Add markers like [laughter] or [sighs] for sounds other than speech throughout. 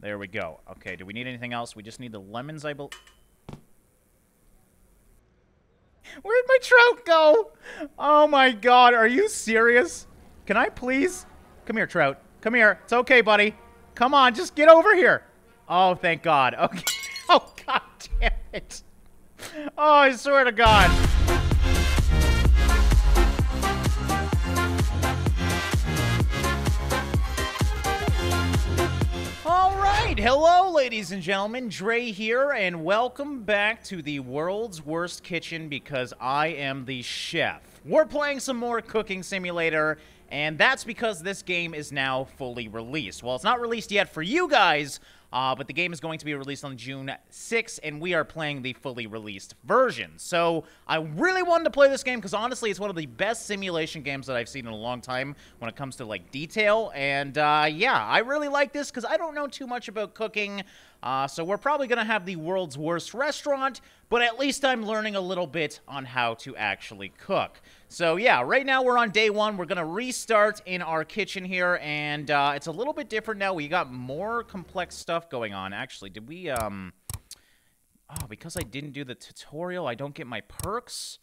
There we go. Okay, do we need anything else? We just need the lemons, I believe. Where'd my trout go? Oh my god, are you serious? Can I please? Come here, trout. Come here. It's okay, buddy. Come on, just get over here. Oh, thank god. [laughs] Okay. Oh, god damn it. Oh, I swear to god. Hello, ladies and gentlemen. Drae here, and welcome back to the world's worst kitchen because I am the chef. We're playing some more Cooking Simulator, and that's because this game is now fully released. Well, it's not released yet for you guys, uh, but the game is going to be released on June 6th, and we are playing the fully released version. So I really wanted to play this game because honestly, it's one of the best simulation games that I've seen in a long time when it comes to like detail. And uh, yeah, I really like this because I don't know too much about cooking. Uh, so we're probably going to have the world's worst restaurant, but at least I'm learning a little bit on how to actually cook. So yeah, right now we're on day one. We're going to restart in our kitchen here, and uh, it's a little bit different now. We got more complex stuff going on. Actually, did we... um? Oh, because I didn't do the tutorial, I don't get my perks?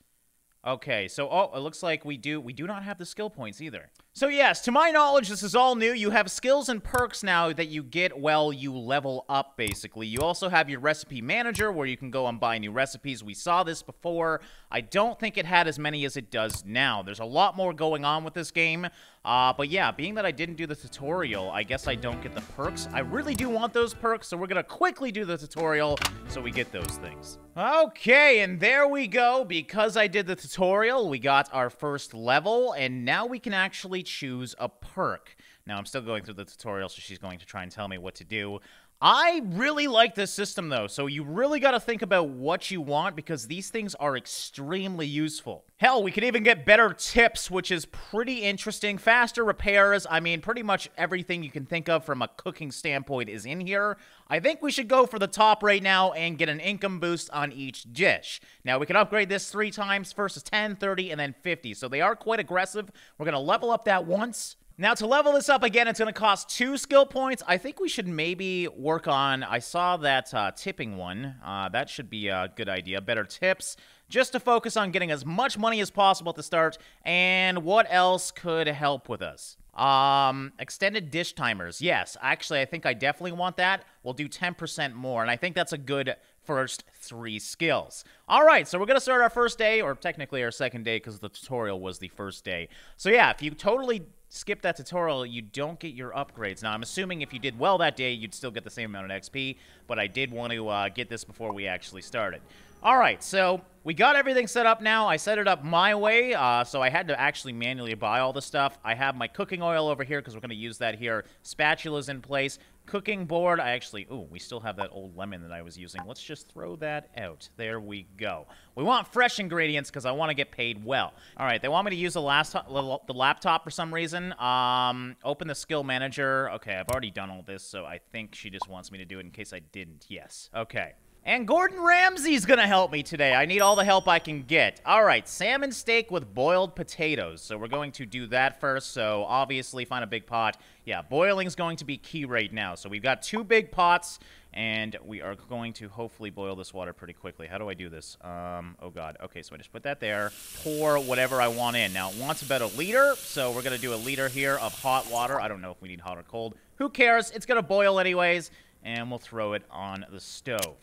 Okay, so oh, it looks like we do we do not have the skill points either. So yes, to my knowledge, this is all new. You have skills and perks now that you get while you level up, basically. You also have your recipe manager where you can go and buy new recipes. We saw this before. I don't think it had as many as it does now. There's a lot more going on with this game. Uh, but yeah, being that I didn't do the tutorial, I guess I don't get the perks. I really do want those perks, so we're gonna quickly do the tutorial so we get those things. Okay, and there we go. Because I did the tutorial, we got our first level, and now we can actually choose a perk. Now, I'm still going through the tutorial, so she's going to try and tell me what to do. I really like this system, though, so you really got to think about what you want because these things are extremely useful. Hell, we can even get better tips, which is pretty interesting. Faster repairs, I mean, pretty much everything you can think of from a cooking standpoint is in here. I think we should go for the top right now and get an income boost on each dish. Now, we can upgrade this three times. First is 10, 30, and then 50, so they are quite aggressive. We're going to level up that once. Now, to level this up again, it's going to cost two skill points. I think we should maybe work on... I saw that uh, tipping one. Uh, that should be a good idea. Better tips. Just to focus on getting as much money as possible at the start. And what else could help with us? Um, extended dish timers. Yes, actually, I think I definitely want that. We'll do 10% more, and I think that's a good first three skills. All right, so we're going to start our first day, or technically our second day because the tutorial was the first day. So yeah, if you totally skip that tutorial, you don't get your upgrades. Now, I'm assuming if you did well that day, you'd still get the same amount of XP, but I did want to uh, get this before we actually started. All right, so we got everything set up now. I set it up my way, uh, so I had to actually manually buy all the stuff. I have my cooking oil over here because we're going to use that here. Spatula's in place. Cooking board, I actually... Ooh, we still have that old lemon that I was using. Let's just throw that out. There we go. We want fresh ingredients because I want to get paid well. All right, they want me to use the, last, the laptop for some reason. Um, open the skill manager. Okay, I've already done all this, so I think she just wants me to do it in case I didn't. Yes. Okay. And Gordon Ramsay's gonna help me today. I need all the help I can get. All right, salmon steak with boiled potatoes. So we're going to do that first. So obviously find a big pot. Yeah, boiling's going to be key right now. So we've got two big pots, and we are going to hopefully boil this water pretty quickly. How do I do this? Um, oh god. Okay, so I just put that there. Pour whatever I want in. Now, it wants about a liter, so we're gonna do a liter here of hot water. I don't know if we need hot or cold. Who cares? It's gonna boil anyways, and we'll throw it on the stove.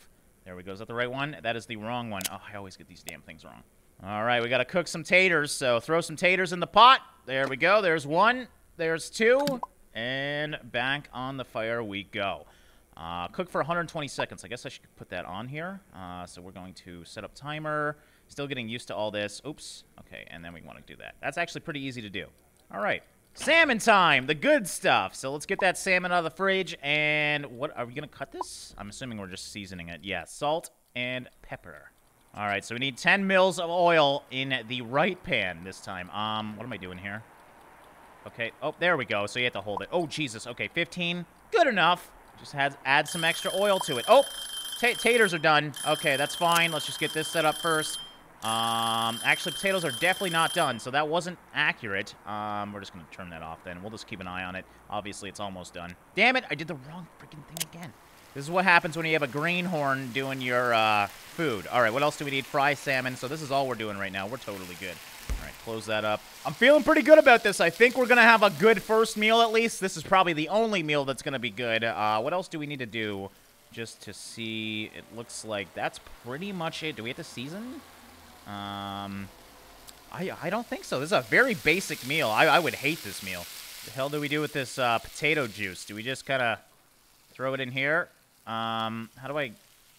There we go. Is that the right one? That is the wrong one. Oh, I always get these damn things wrong. All right, we got to cook some taters, so throw some taters in the pot. There we go. There's one. There's two. And back on the fire we go. Uh, cook for 120 seconds. I guess I should put that on here. Uh, so we're going to set up timer. Still getting used to all this. Oops. Okay, and then we want to do that. That's actually pretty easy to do. All right. Salmon time, the good stuff. So let's get that salmon out of the fridge. And what, are we going to cut this? I'm assuming we're just seasoning it. Yeah, salt and pepper. All right, so we need 10 mils of oil in the right pan this time. Um, what am I doing here? Okay, oh, there we go. So you have to hold it. Oh, Jesus. Okay, 15. Good enough. Just had, add some extra oil to it. Oh, taters are done. Okay, that's fine. Let's just get this set up first. Um, actually, potatoes are definitely not done, so that wasn't accurate. Um, we're just going to turn that off then. We'll just keep an eye on it. Obviously, it's almost done. Damn it, I did the wrong freaking thing again. This is what happens when you have a greenhorn doing your uh, food. All right, what else do we need? Fry salmon. So this is all we're doing right now. We're totally good. All right, close that up. I'm feeling pretty good about this. I think we're going to have a good first meal at least. This is probably the only meal that's going to be good. Uh, what else do we need to do just to see? It looks like that's pretty much it. Do we have to season? Um, I, I don't think so. This is a very basic meal. I, I would hate this meal. The hell do we do with this uh, potato juice? Do we just kind of throw it in here? Um, how do I,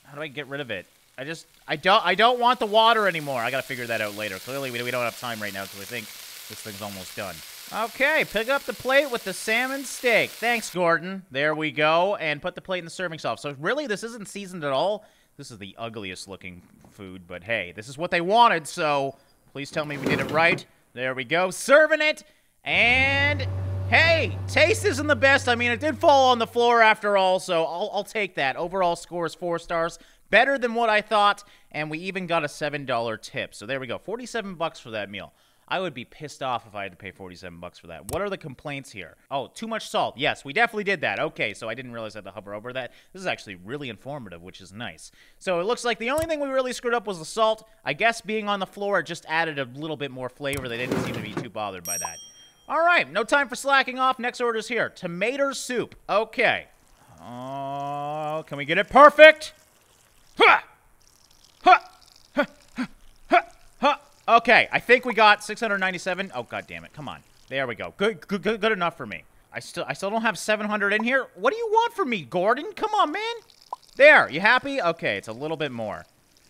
how do I get rid of it? I just, I don't, I don't want the water anymore. I gotta figure that out later. Clearly, we, we don't have time right now because I think this thing's almost done. Okay, pick up the plate with the salmon steak. Thanks, Gordon. There we go. And put the plate in the serving sauce. So really, this isn't seasoned at all. This is the ugliest looking food, but hey, this is what they wanted, so please tell me we did it right. There we go. Serving it. And hey, taste isn't the best. I mean, it did fall on the floor after all, so I'll, I'll take that. Overall score is four stars. Better than what I thought, and we even got a $7 tip. So there we go. 47 bucks for that meal. I would be pissed off if I had to pay 47 bucks for that. What are the complaints here? Oh, too much salt. Yes, we definitely did that. Okay, so I didn't realize I had to hover over that. This is actually really informative, which is nice. So it looks like the only thing we really screwed up was the salt. I guess being on the floor just added a little bit more flavor. They didn't seem to be too bothered by that. All right, no time for slacking off. Next order's here. Tomato soup. Okay. Oh, can we get it perfect? Ha! Ha! Okay, I think we got 697. Oh god damn it. Come on. There we go. Good good good, good enough for me. I still I still don't have 700 in here. What do you want from me, Gordon? Come on, man. There, you happy? Okay, it's a little bit more.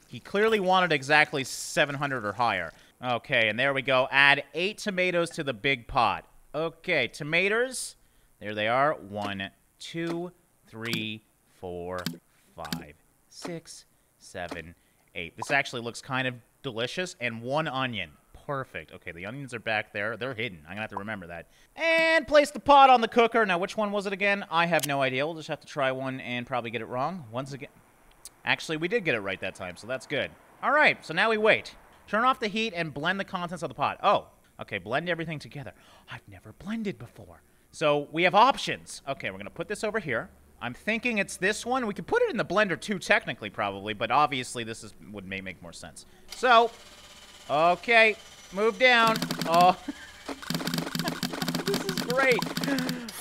He clearly wanted exactly 700 or higher. Okay, and there we go. Add 8 tomatoes to the big pot. Okay, tomatoes. There they are. One, two, three, four, five, six, seven, eight. This actually looks kind of delicious, and one onion. Perfect. Okay, the onions are back there. They're hidden. I'm going to have to remember that. And place the pot on the cooker. Now, which one was it again? I have no idea. We'll just have to try one and probably get it wrong. Once again. Actually, we did get it right that time, so that's good. All right, so now we wait. Turn off the heat and blend the contents of the pot. Oh, okay, blend everything together. I've never blended before. So we have options. Okay, we're going to put this over here. I'm thinking it's this one. We could put it in the blender too, technically, probably, but obviously this is would may make more sense. So, okay, move down. Oh, [laughs] this is great.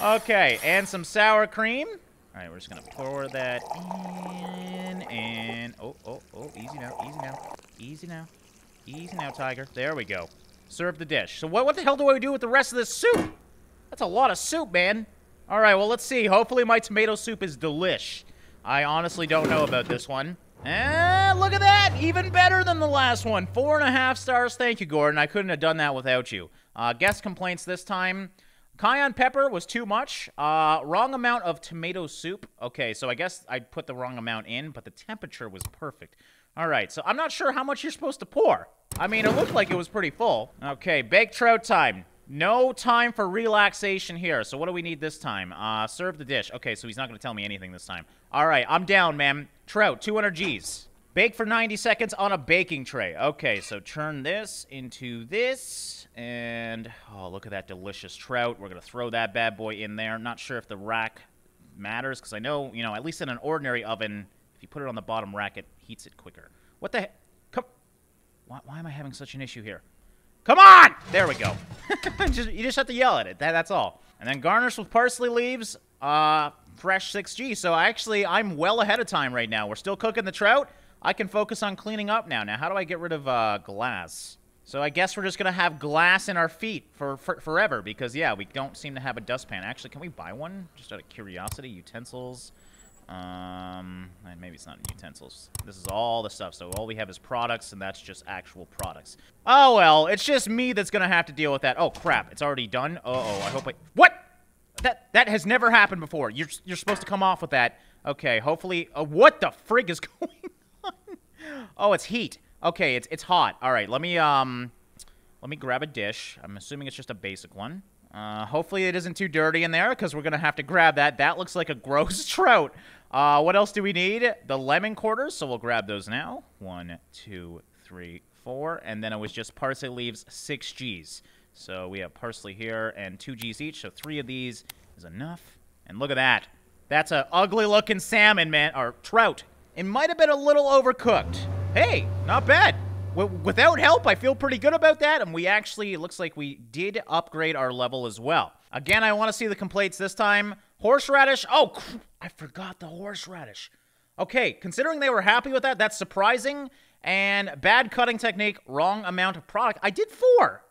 Okay, and some sour cream. All right, we're just gonna pour that in, and oh, oh, oh, easy now, easy now, easy now, easy now, Tiger. There we go. Serve the dish. So what, what the hell do I do with the rest of this soup? That's a lot of soup, man. All right, well, let's see. Hopefully my tomato soup is delish. I honestly don't know about this one. And look at that! Even better than the last one. Four and a half stars. Thank you, Gordon. I couldn't have done that without you. Uh, guest complaints this time. Cayenne pepper was too much. Uh, wrong amount of tomato soup. Okay, so I guess I put the wrong amount in, but the temperature was perfect. All right, so I'm not sure how much you're supposed to pour. I mean, it looked like it was pretty full. Okay, baked trout time. No time for relaxation here. So what do we need this time? Uh, serve the dish. Okay, so he's not going to tell me anything this time. All right, I'm down, man. Trout, 200 Gs. Bake for 90 seconds on a baking tray. Okay, so turn this into this. And, oh, look at that delicious trout. We're going to throw that bad boy in there. not sure if the rack matters, because I know, you know, at least in an ordinary oven, if you put it on the bottom rack, it heats it quicker. What the heck? Why, why am I having such an issue here? Come on! There we go. [laughs] just, you just have to yell at it. That, that's all. And then garnish with parsley leaves, uh, fresh 6G. So actually, I'm well ahead of time right now. We're still cooking the trout. I can focus on cleaning up now. Now, how do I get rid of uh, glass? So I guess we're just going to have glass in our feet for, for, forever because, yeah, we don't seem to have a dustpan. Actually, can we buy one? Just out of curiosity. Utensils. Um, and maybe it's not utensils. This is all the stuff. So all we have is products, and that's just actual products. Oh, well, it's just me that's to have to deal with that. Oh, crap. It's already done? Uh-oh, I hope I... What? That that has never happened before. You're, you're supposed to come off with that. Okay, hopefully... Uh, what the frig is [laughs] going on? Oh, it's heat. Okay, it's, it's hot. All right, let me, um... Let me grab a dish. I'm assuming it's just a basic one. Uh, hopefully it isn't too dirty in there because we're going to have to grab that. That looks like a [laughs] gross trout. Uh, what else do we need? The lemon quarters, so we'll grab those now. One, two, three, four. And then it was just parsley leaves, six Gs. So we have parsley here and two Gs each, so three of these is enough. And look at that. That's a ugly looking salmon, man, or trout. It might have been a little overcooked. Hey, not bad. Without help, I feel pretty good about that, and we actually, it looks like we did upgrade our level as well. Again, I want to see the complaints this time. Horseradish. Oh, I forgot the horseradish. Okay, considering they were happy with that, that's surprising. And bad cutting technique, wrong amount of product. I did four.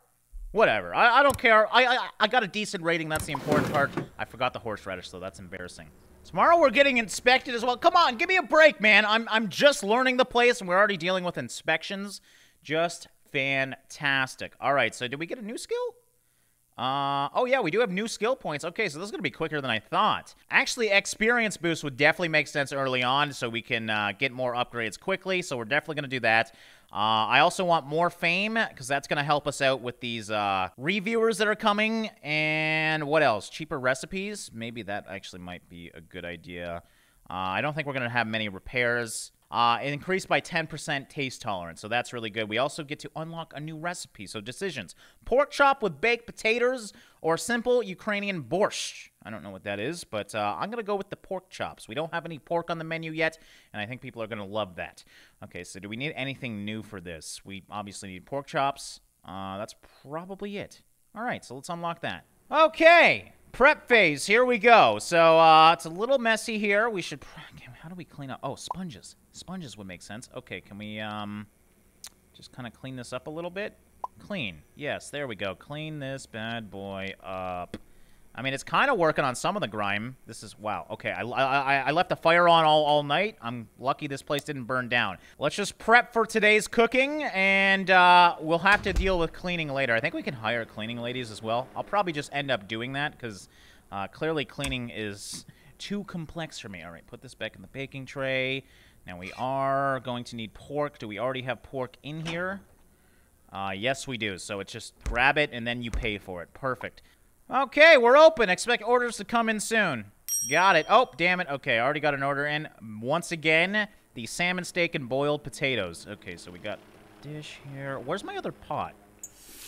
Whatever. I, I don't care. I, I, I got a decent rating. That's the important part. I forgot the horseradish, though. That's embarrassing. Tomorrow we're getting inspected as well. Come on, give me a break, man. I'm, I'm just learning the place, and we're already dealing with inspections. Just fantastic. All right, so did we get a new skill? Uh, oh yeah, we do have new skill points. Okay, so this is going to be quicker than I thought. Actually, experience boost would definitely make sense early on so we can uh, get more upgrades quickly, so we're definitely going to do that. Uh, I also want more fame because that's going to help us out with these uh, reviewers that are coming. And what else? Cheaper recipes? Maybe that actually might be a good idea. Uh, I don't think we're going to have many repairs. Uh, it increased by 10% taste tolerance, so that's really good. We also get to unlock a new recipe. So decisions: pork chop with baked potatoes or simple Ukrainian borscht. I don't know what that is, but uh, I'm gonna go with the pork chops. We don't have any pork on the menu yet, and I think people are gonna love that. Okay, so do we need anything new for this? We obviously need pork chops. Uh, that's probably it. All right, so let's unlock that. Okay, prep phase. Here we go. So uh, it's a little messy here. We should. How do we clean up? Oh, sponges. Sponges would make sense. Okay, can we um, just kind of clean this up a little bit? Clean. Yes, there we go. Clean this bad boy up. I mean, it's kind of working on some of the grime. This is, wow. Okay, I, I, I left the fire on all, all night. I'm lucky this place didn't burn down. Let's just prep for today's cooking, and uh, we'll have to deal with cleaning later. I think we can hire cleaning ladies as well. I'll probably just end up doing that, because uh, clearly cleaning is too complex for me. All right, put this back in the baking tray. Now we are going to need pork. Do we already have pork in here? Uh, yes, we do. So it's just grab it and then you pay for it. Perfect. Okay, we're open. Expect orders to come in soon. Got it. Oh, damn it. Okay, I already got an order in. Once again, the salmon steak and boiled potatoes. Okay, so we got dish here. Where's my other pot?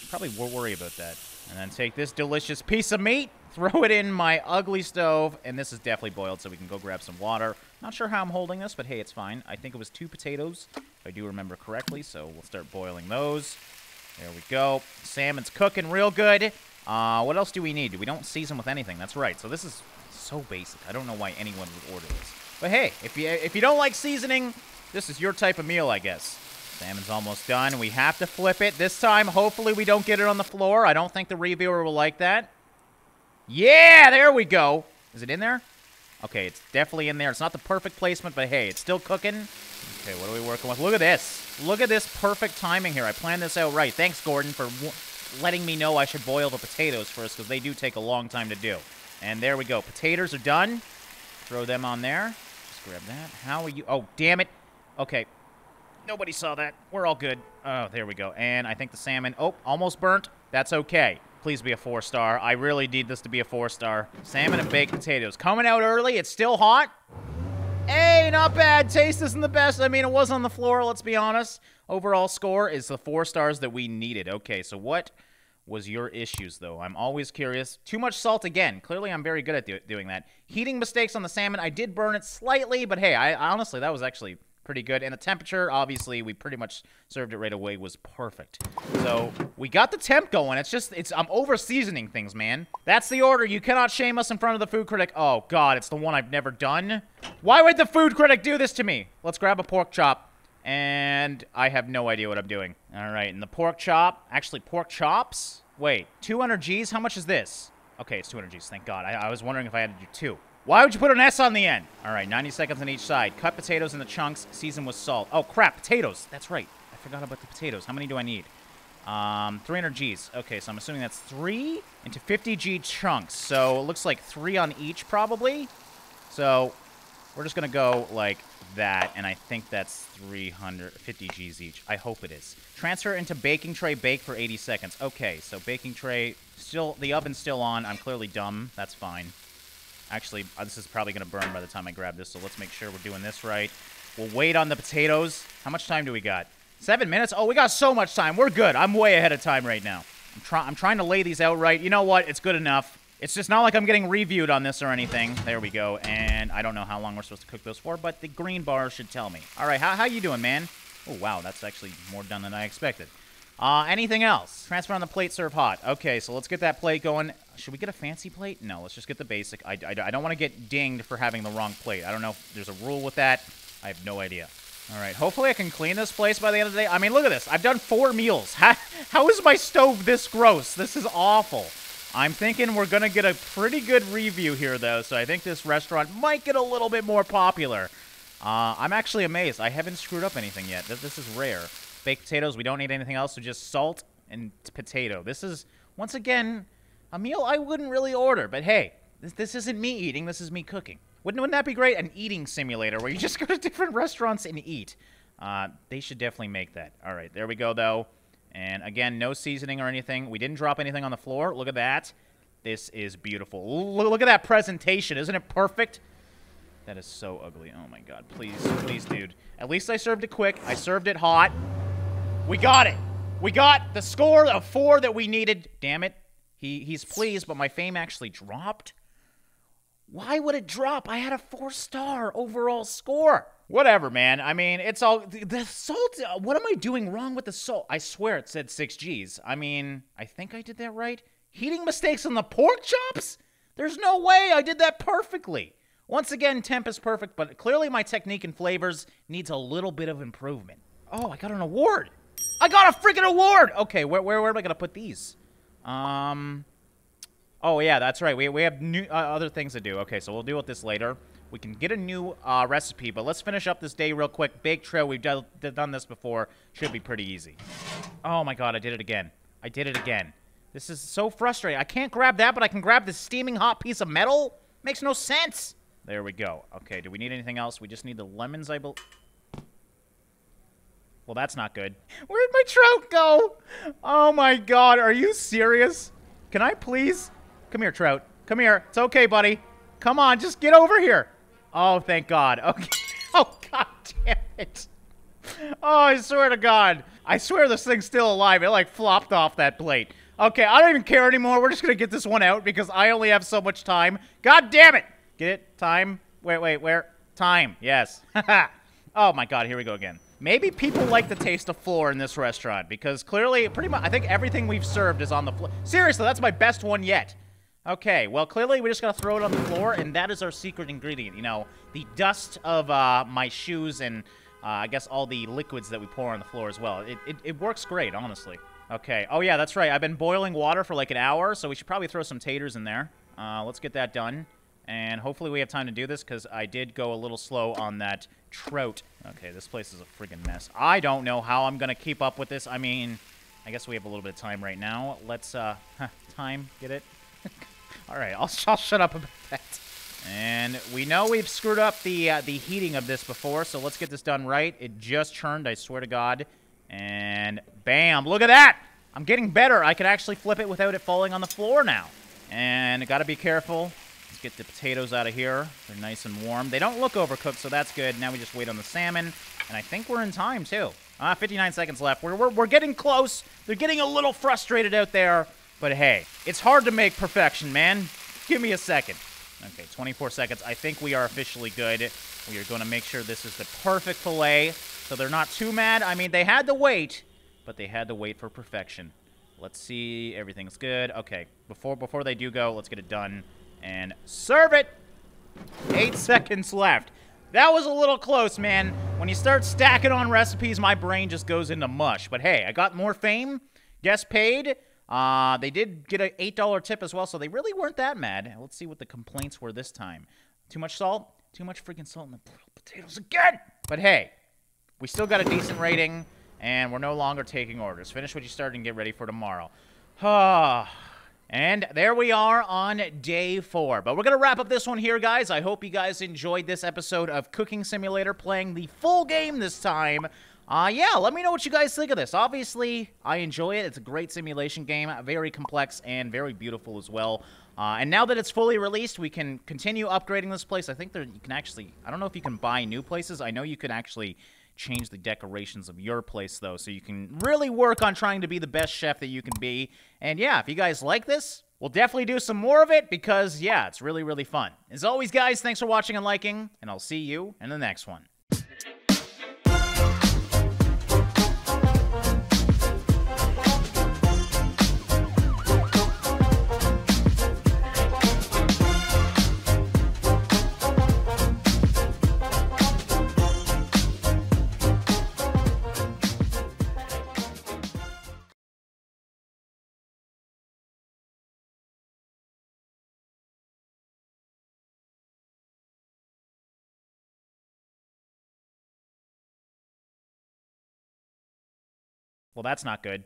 Probably will worry about that. And then take this delicious piece of meat, throw it in my ugly stove, and this is definitely boiled, so we can go grab some water. Not sure how I'm holding this, but hey, it's fine. I think it was two potatoes, if I do remember correctly, so we'll start boiling those. There we go. Salmon's cooking real good. Uh, what else do we need? We don't season with anything. That's right. So this is so basic. I don't know why anyone would order this. But hey, if you if you don't like seasoning, this is your type of meal, I guess. Salmon's almost done. We have to flip it. This time, hopefully we don't get it on the floor. I don't think the reviewer will like that. Yeah, there we go. Is it in there? Okay, it's definitely in there. It's not the perfect placement, but hey, it's still cooking. Okay, what are we working with? Look at this. Look at this perfect timing here. I planned this out right. Thanks, Gordon, for letting me know I should boil the potatoes first, because they do take a long time to do. And there we go. Potatoes are done. Throw them on there. Just grab that. How are you? Oh, damn it. Okay, Nobody saw that. We're all good. Oh, there we go. And I think the salmon... Oh, almost burnt. That's okay. Please be a four star. I really need this to be a four star. Salmon and baked potatoes. Coming out early. It's still hot. Hey, not bad. Taste isn't the best. I mean, it was on the floor, let's be honest. Overall score is the four stars that we needed. Okay, so what was your issues, though? I'm always curious. Too much salt again. Clearly, I'm very good at do doing that. Heating mistakes on the salmon. I did burn it slightly, but hey, I honestly, that was actually pretty good. And the temperature, obviously, we pretty much served it right away, was perfect. So we got the temp going. It's just, it's I'm over seasoning things, man. That's the order. You cannot shame us in front of the food critic. Oh, God, it's the one I've never done. Why would the food critic do this to me? Let's grab a pork chop. And I have no idea what I'm doing. All right, and the pork chop, actually pork chops? Wait, 200 G's? How much is this? Okay, it's 200 G's, thank God. I, I was wondering if I had to do two. Why would you put an S on the end? All right, 90 seconds on each side. Cut potatoes into chunks, season with salt. Oh, crap, potatoes. That's right. I forgot about the potatoes. How many do I need? Um, 300 Gs. Okay, so I'm assuming that's three into 50 G chunks. So it looks like three on each, probably. So we're just going to go like that, and I think that's 350 Gs each. I hope it is. Transfer into baking tray, bake for 80 seconds. Okay, so baking tray, still, the oven's still on. I'm clearly dumb. That's fine. Actually, uh, this is probably going to burn by the time I grab this, so let's make sure we're doing this right. We'll wait on the potatoes. How much time do we got? Seven minutes? Oh, we got so much time. We're good. I'm way ahead of time right now. I'm, try I'm trying to lay these out right. You know what? It's good enough. It's just not like I'm getting reviewed on this or anything. There we go. And I don't know how long we're supposed to cook those for, but the green bar should tell me. All right, how, how you doing, man? Oh, wow, that's actually more done than I expected. Uh, anything else? Transfer on the plate, serve hot. Okay, so let's get that plate going. Should we get a fancy plate? No, let's just get the basic. I, I, I don't want to get dinged for having the wrong plate. I don't know if there's a rule with that. I have no idea. All right, hopefully I can clean this place by the end of the day. I mean, look at this. I've done four meals. [laughs] How, how is my stove this gross? This is awful. I'm thinking we're going to get a pretty good review here, though, so I think this restaurant might get a little bit more popular. Uh, I'm actually amazed. I haven't screwed up anything yet. This, this is rare. Baked potatoes, we don't need anything else, so just salt and potato. This is, once again, a meal I wouldn't really order, but hey, this, this isn't me eating, this is me cooking. Wouldn't, wouldn't that be great? An eating simulator where you [laughs] just go to different restaurants and eat. Uh, they should definitely make that. All right, there we go, though. And again, no seasoning or anything. We didn't drop anything on the floor. Look at that. This is beautiful. Look, look at that presentation. Isn't it perfect? That is so ugly. Oh, my God. Please, please, dude. At least I served it quick. I served it hot. We got it. We got the score of four that we needed. Damn it. He, he's pleased, but my fame actually dropped. Why would it drop? I had a four-star overall score. Whatever, man. I mean, it's all... The salt... Uh, what am I doing wrong with the salt? I swear it said 6 Gs. I mean, I think I did that right. Heating mistakes on the pork chops? There's no way I did that perfectly. Once again, temp is perfect, but clearly my technique and flavors needs a little bit of improvement. Oh, I got an award. I got a freaking award! Okay, where, where, where am I to put these? Um... Oh, yeah, that's right. We, we have new uh, other things to do. Okay, so we'll deal with this later. We can get a new uh, recipe, but let's finish up this day real quick. Bake trail, we've done, done this before. Should be pretty easy. Oh, my God, I did it again. I did it again. This is so frustrating. I can't grab that, but I can grab this steaming hot piece of metal? Makes no sense. There we go. Okay, do we need anything else? We just need the lemons, I believe. Well, that's not good. Where'd my trout go? Oh my god, are you serious? Can I please? Come here, trout. Come here. It's okay, buddy. Come on, just get over here. Oh, thank god. [laughs] Okay. Oh, god damn it. Oh, I swear to god. I swear this thing's still alive. It, like, flopped off that plate. Okay, I don't even care anymore. We're just gonna get this one out because I only have so much time. God damn it! Get it? Time? Wait, wait, where? Time. Yes. [laughs] oh my god, here we go again. Maybe people like the taste of floor in this restaurant because clearly, pretty much, I think everything we've served is on the floor. Seriously, that's my best one yet. Okay, well, clearly we just gotta throw it on the floor, and that is our secret ingredient. You know, the dust of uh, my shoes and uh, I guess all the liquids that we pour on the floor as well. It, it, it works great, honestly. Okay. Oh, yeah, that's right. I've been boiling water for like an hour, so we should probably throw some taters in there. Uh, let's get that done. And hopefully we have time to do this, because I did go a little slow on that trout. Okay, this place is a friggin' mess. I don't know how I'm to keep up with this. I mean, I guess we have a little bit of time right now. Let's, uh, [laughs] time, get it? [laughs] All right, I'll, [laughs] I'll shut up about that. And we know we've screwed up the uh, the heating of this before, so let's get this done right. It just churned, I swear to God. And bam, look at that! I'm getting better. I can actually flip it without it falling on the floor now. And got to be careful. Get the potatoes out of here. They're nice and warm. They don't look overcooked, so that's good. Now we just wait on the salmon. And I think we're in time, too. Ah, uh, 59 seconds left. We're, we're, we're getting close. They're getting a little frustrated out there. But hey, it's hard to make perfection, man. Give me a second. Okay, 24 seconds. I think we are officially good. We are going to make sure this is the perfect filet. So they're not too mad. I mean, they had to wait, but they had to wait for perfection. Let's see. Everything's good. Okay. Before before they do go, let's get it done and serve it. Eight seconds left. That was a little close, man. When you start stacking on recipes, my brain just goes into mush. But hey, I got more fame. Guest paid. Uh, they did get an $8 tip as well, so they really weren't that mad. Let's see what the complaints were this time. Too much salt? Too much freaking salt in the potatoes again! But hey, we still got a decent rating, and we're no longer taking orders. Finish what you started and get ready for tomorrow. [sighs] and there we are on day four. But we're going to wrap up this one here, guys. I hope you guys enjoyed this episode of Cooking Simulator, playing the full game this time. Uh, yeah, let me know what you guys think of this. Obviously, I enjoy it. It's a great simulation game, very complex and very beautiful as well. Uh, and now that it's fully released, we can continue upgrading this place. I think there you can actually, I don't know if you can buy new places. I know you can actually change the decorations of your place, though, so you can really work on trying to be the best chef that you can be. And yeah, if you guys like this, We'll definitely do some more of it because, yeah, it's really, really fun. As always, guys, thanks for watching and liking, and I'll see you in the next one. Well, that's not good.